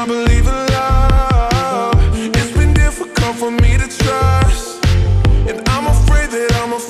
I believe in love. It's been difficult for me to trust, and I'm afraid that I'ma fuck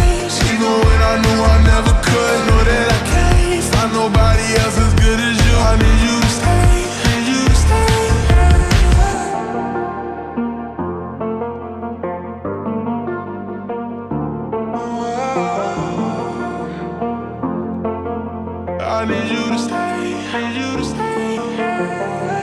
I need you to stay, I need you to stay.